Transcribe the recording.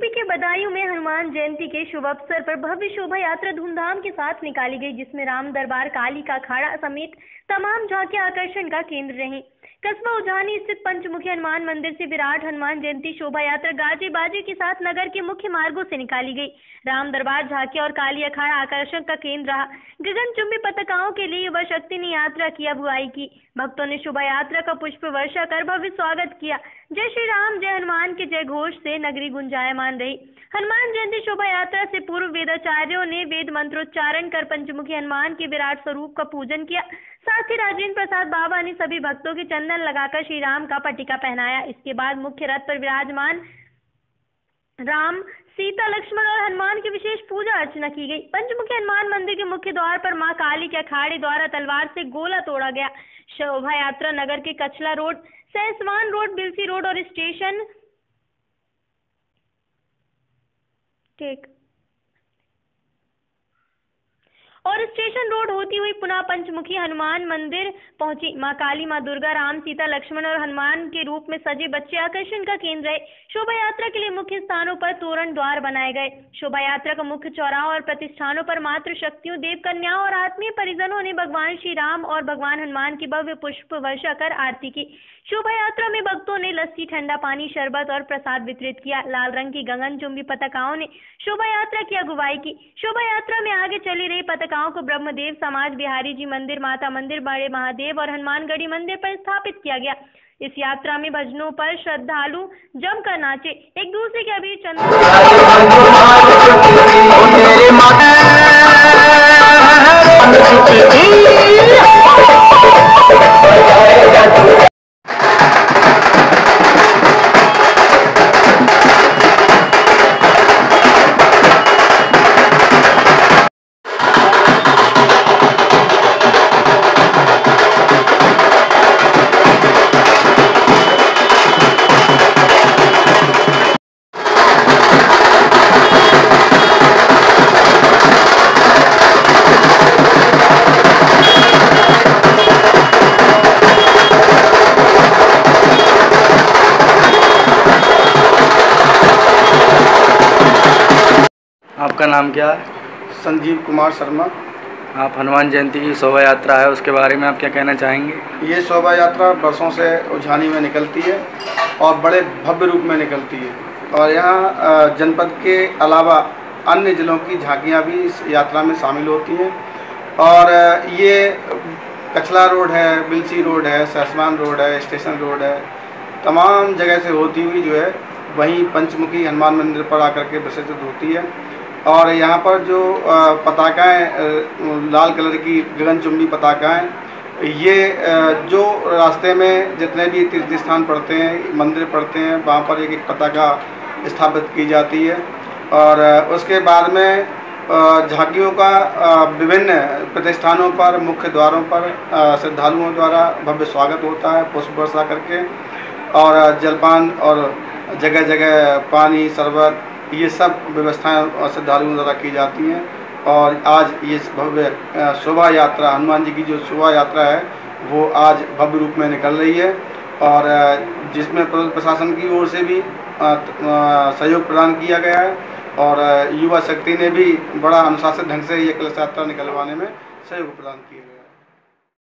UP के बदायूं में हनुमान जयंती के शुभ अवसर पर भव्य शोभा यात्रा धूमधाम के साथ निकाली गई, जिसमें राम दरबार, काली का अखाड़ा समेत तमाम झांकियाँ आकर्षण का केंद्र रहीं। कस्बा उजानी स्थित पंचमुखी हनुमान मंदिर से विराट हनुमान जयंती शोभा यात्रा गाजे बाजे के साथ नगर के मुख्य मार्गों से निकाली गई। राम दरबार झांकिया और काली अखाड़ा आकर्षण का केंद्र रहा। गगनचुंबी पताकाओं के लिए युवा शक्ति ने यात्रा की, अगुवाई की। भक्तों ने शोभा यात्रा का पुष्प वर्षा कर भव्य स्वागत किया। जय श्री राम, जय हनुमान के जय घोष से नगरी गुंजायमान रही। हनुमान जयंती शोभा यात्रा से पूर्व वेदाचार्यों ने वेद मंत्रोच्चारण कर पंचमुखी हनुमान के विराट स्वरूप का पूजन किया। ही राजेंद्र प्रसाद बाबा ने सभी भक्तों के चंदन लगाकर श्री राम का पटिका पहनाया। इसके बाद मुख्य रथ पर विराजमान राम, सीता, लक्ष्मण और हनुमान की विशेष पूजा अर्चना की गई। पंचमुखी हनुमान मंदिर के मुख्य द्वार पर माँ काली के अखाड़े द्वारा तलवार से गोला तोड़ा गया। शोभा यात्रा नगर के Kachla road, Sahaswan road, Bilsi road और स्टेशन ठीक और स्टेशन रोड होती हुई पुनः पंचमुखी हनुमान मंदिर पहुँची। माँ काली, माँ दुर्गा, राम, सीता, लक्ष्मण और हनुमान के रूप में सजे बच्चे आकर्षण का केंद्र है। शोभा यात्रा के लिए मुख्य स्थानों पर तोरण द्वार बनाए गए। शोभा यात्रा का मुख्य चौराहा और प्रतिष्ठानों पर मात्र शक्तियों, देव कन्याओं और आत्मीय परिजनों ने भगवान श्री राम और भगवान हनुमान की भव्य पुष्प वर्षा कर आरती की। शोभा यात्रा में भक्तों ने लस्सी, ठंडा पानी, शरबत और प्रसाद वितरित किया। लाल रंग की गगन चुंबी पताकाओं ने शोभा यात्रा की अगुवाई की। शोभा यात्रा में आगे चली रही पताकाओं को ब्रह्मदेव समाज बिहारी जी मंदिर माता मंदिर बड़े महादेव और हनुमानगढ़ी मंदिर पर स्थापित किया गया इस यात्रा में भजनों पर श्रद्धालु जमकर नाचे एक दूसरे के अभी चंद्र आपका नाम क्या है? संजीव कुमार शर्मा। आप हनुमान जयंती की शोभा यात्रा है उसके बारे में आप क्या कहना चाहेंगे? ये शोभा यात्रा बरसों से उझानी में निकलती है और बड़े भव्य रूप में निकलती है। और यहाँ जनपद के अलावा अन्य ज़िलों की झांकियाँ भी इस यात्रा में शामिल होती हैं। और ये कचला रोड है बिलसी रोड है सहसमान रोड है स्टेशन रोड है तमाम जगह से होती हुई जो है वहीं पंचमुखी हनुमान मंदिर पर आकर के विसर्जित होती है। और यहाँ पर जो पताकाएँ लाल कलर की गगन गगनचुंबी पताकाएँ, ये जो रास्ते में जितने भी तीर्थ स्थान पड़ते हैं, मंदिर पड़ते हैं, वहाँ पर एक एक पताका स्थापित की जाती है। और उसके बाद में झांकियों का विभिन्न प्रतिष्ठानों पर, मुख्य द्वारों पर श्रद्धालुओं द्वारा भव्य स्वागत होता है, पुष्प वर्षा करके। और, जलपान और जगह जगह पानी, शरबत ये सब व्यवस्थाएँ श्रद्धालुओं द्वारा की जाती हैं। और आज ये भव्य शोभा यात्रा, हनुमान जी की जो शोभा यात्रा है, वो आज भव्य रूप में निकल रही है। और जिसमें प्रशासन की ओर से भी सहयोग प्रदान किया गया है। और युवा शक्ति ने भी बड़ा अनुशासित ढंग से ये कलश यात्रा निकलवाने में सहयोग प्रदान किया